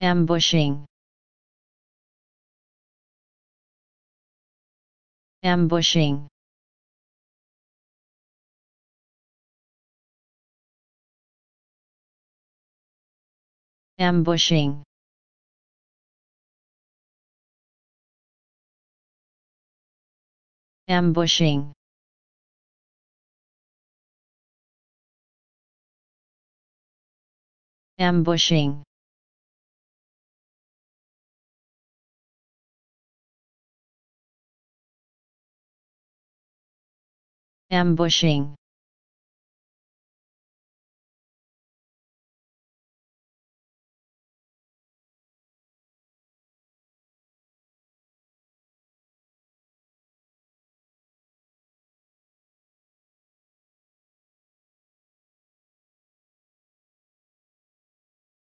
ambushing. Ambushing. Ambushing. Ambushing. Ambushing ambushing